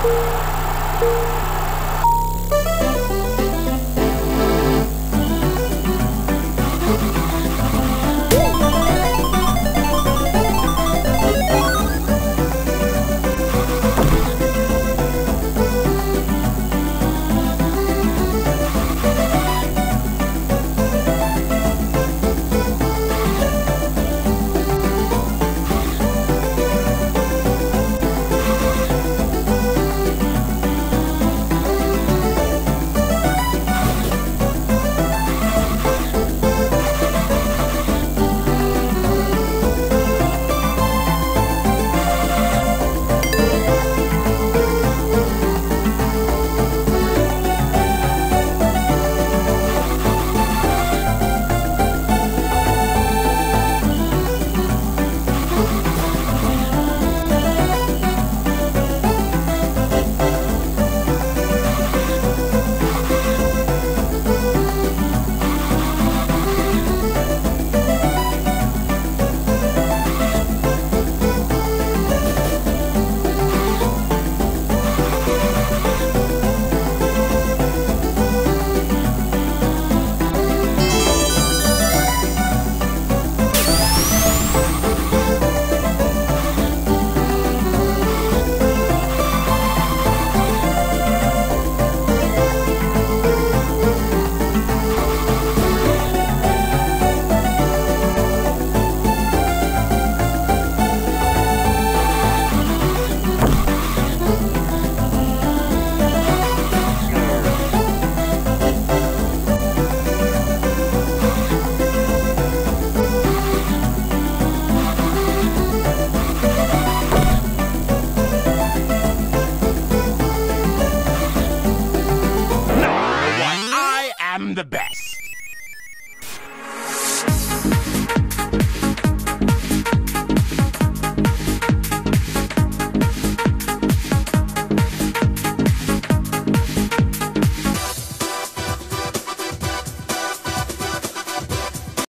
Música I'm the best.